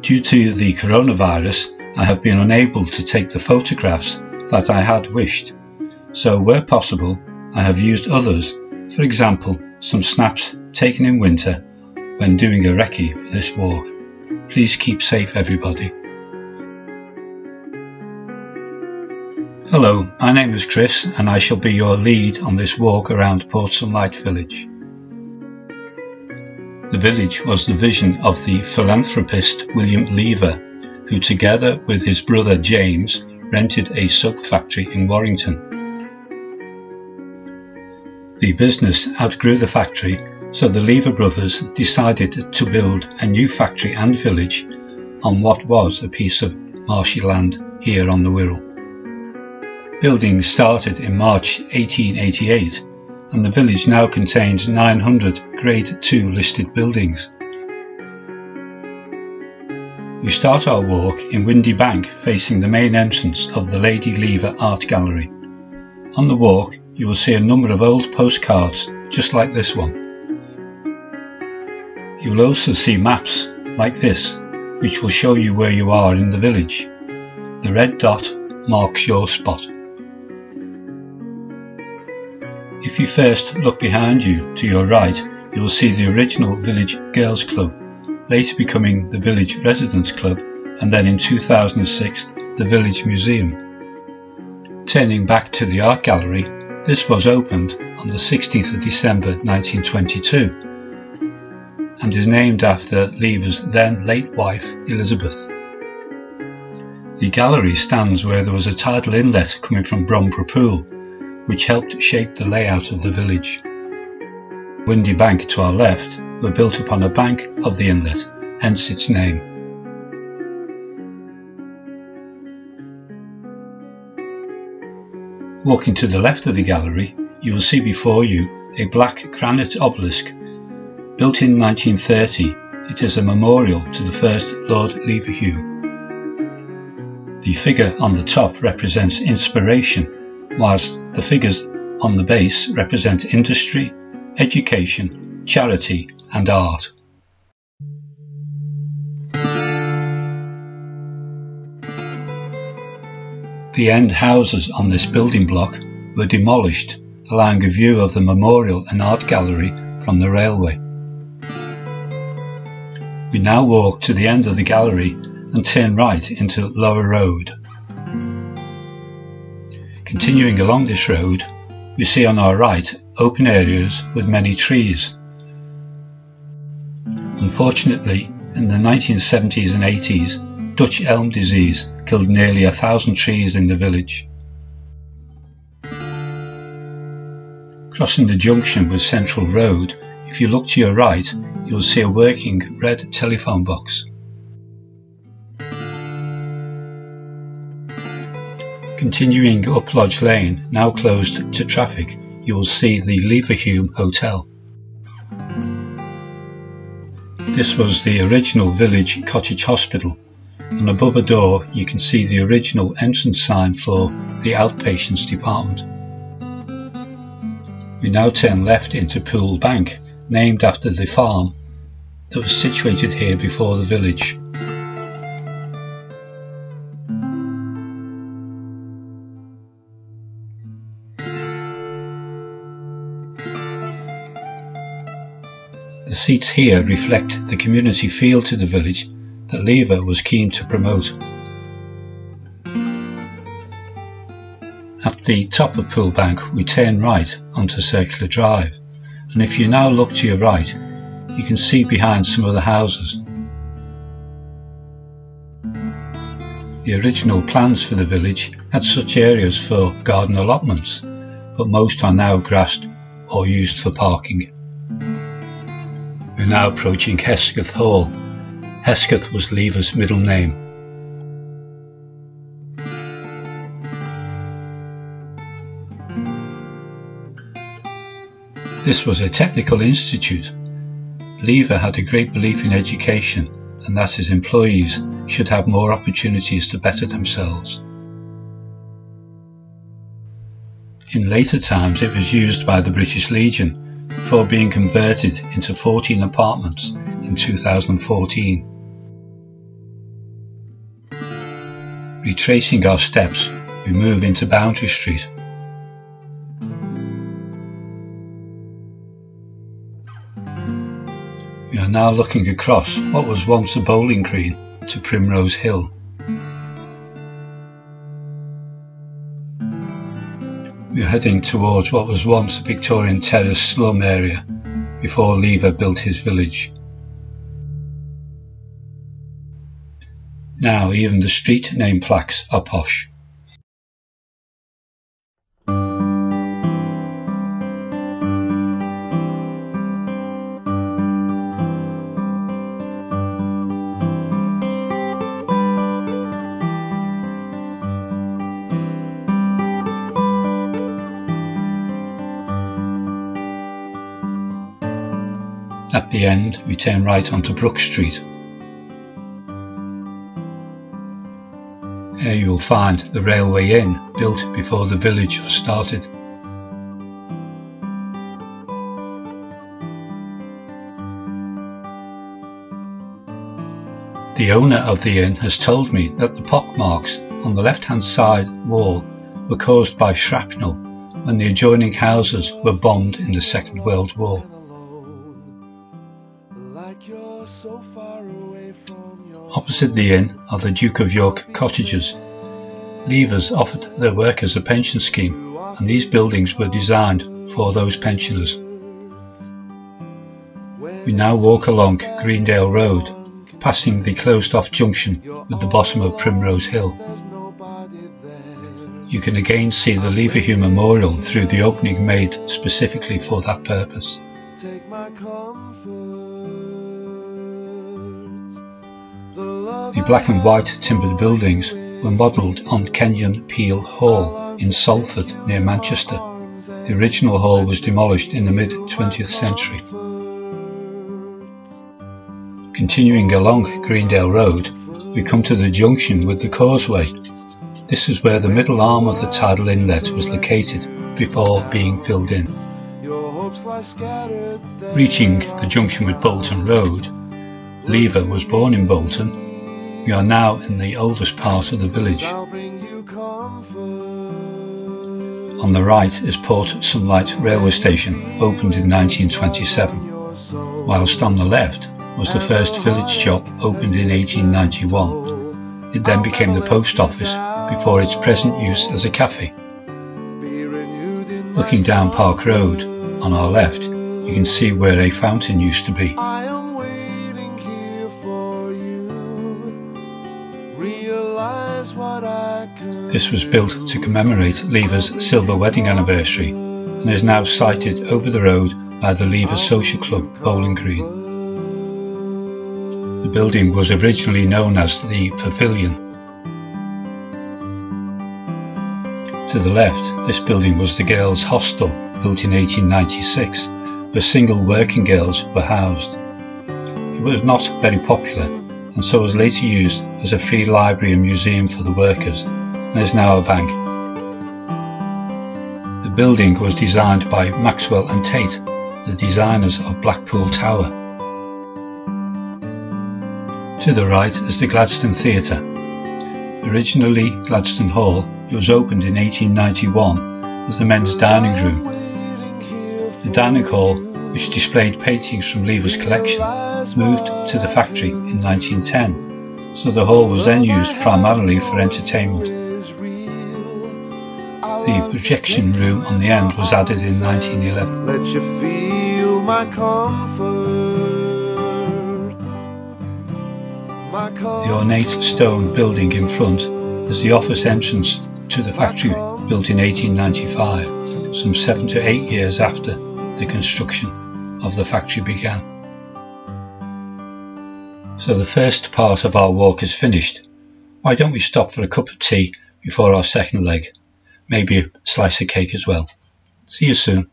Due to the coronavirus, I have been unable to take the photographs that I had wished, so where possible, I have used others, for example, some snaps taken in winter when doing a recce for this walk. Please keep safe everybody. Hello, my name is Chris and I shall be your lead on this walk around Port Sunlight Village. The village was the vision of the philanthropist William Lever, who together with his brother James rented a soap factory in Warrington. The business outgrew the factory, so the Lever brothers decided to build a new factory and village on what was a piece of marshy land here on the Wirral. Building started in March 1888 and the village now contains 900 Grade 2 listed buildings. We start our walk in Windy Bank facing the main entrance of the Lady Lever Art Gallery. On the walk you will see a number of old postcards just like this one. You will also see maps like this which will show you where you are in the village. The red dot marks your spot. If you first look behind you to your right, you will see the original Village Girls Club, later becoming the Village Residents Club, and then in 2006 the Village Museum. Turning back to the art gallery, this was opened on the 16th of December 1922 and is named after Lever's then late wife Elizabeth. The gallery stands where there was a tidal inlet coming from Bromborough Pool which helped shape the layout of the village. Windy Bank to our left were built upon a bank of the inlet, hence its name. Walking to the left of the gallery, you will see before you a black granite obelisk. Built in 1930, it is a memorial to the first Lord Leverhulme. The figure on the top represents inspiration whilst the figures on the base represent industry, education, charity and art. The end houses on this building block were demolished, allowing a view of the memorial and art gallery from the railway. We now walk to the end of the gallery and turn right into Lower Road. Continuing along this road, we see on our right open areas with many trees. Unfortunately, in the 1970s and 80s, Dutch elm disease killed nearly a thousand trees in the village. Crossing the junction with Central Road, if you look to your right, you will see a working red telephone box. Continuing up Lodge Lane, now closed to traffic, you will see the Leverhulme Hotel. This was the original village cottage hospital and above a door you can see the original entrance sign for the outpatients department. We now turn left into Pool Bank, named after the farm that was situated here before the village. The seats here reflect the community feel to the village that Lever was keen to promote. At the top of Poolbank we turn right onto Circular Drive and if you now look to your right you can see behind some of the houses. The original plans for the village had such areas for garden allotments but most are now grassed or used for parking. Now approaching Hesketh Hall. Hesketh was Lever's middle name. This was a technical institute. Lever had a great belief in education and that his employees should have more opportunities to better themselves. In later times it was used by the British Legion before being converted into 14 apartments in 2014. Retracing our steps, we move into Boundary Street. We are now looking across what was once a bowling green to Primrose Hill. We heading towards what was once a Victorian terrace slum area before Lever built his village. Now even the street name plaques are posh. At the end, we turn right onto Brook Street. Here you will find the Railway Inn, built before the village was started. The owner of the inn has told me that the pockmarks on the left-hand side wall were caused by shrapnel when the adjoining houses were bombed in the Second World War. Opposite the inn are the Duke of York cottages. Levers offered their workers a pension scheme and these buildings were designed for those pensioners. We now walk along Greendale Road, passing the closed off junction with the bottom of Primrose Hill. You can again see the Leverhulme Memorial through the opening made specifically for that purpose. The black and white timbered buildings were modelled on Kenyon Peel Hall in Salford near Manchester. The original hall was demolished in the mid 20th century. Continuing along Greendale Road, we come to the junction with the causeway. This is where the middle arm of the tidal inlet was located before being filled in. Reaching the junction with Bolton Road, Lever was born in Bolton we are now in the oldest part of the village. On the right is Port Sunlight Railway Station, opened in 1927, whilst on the left was the first village shop opened in 1891. It then became the post office before its present use as a cafe. Looking down Park Road, on our left, you can see where a fountain used to be. This was built to commemorate Lever's silver wedding anniversary and is now sited over the road by the Lever Social Club Bowling Green. The building was originally known as the Pavilion. To the left, this building was the Girls' Hostel, built in 1896, where single working girls were housed. It was not very popular and so was later used as a free library and museum for the workers is now a bank. The building was designed by Maxwell and Tate, the designers of Blackpool Tower. To the right is the Gladstone Theatre. Originally Gladstone Hall, it was opened in 1891 as the men's dining room. The dining hall, which displayed paintings from Lever's collection, moved to the factory in 1910, so the hall was then used primarily for entertainment. The projection room on the end was added in 1911. Let you feel my comfort. My comfort. The ornate stone building in front is the office entrance to the factory built in 1895, some seven to eight years after the construction of the factory began. So the first part of our walk is finished. Why don't we stop for a cup of tea before our second leg? Maybe a slice of cake as well. See you soon.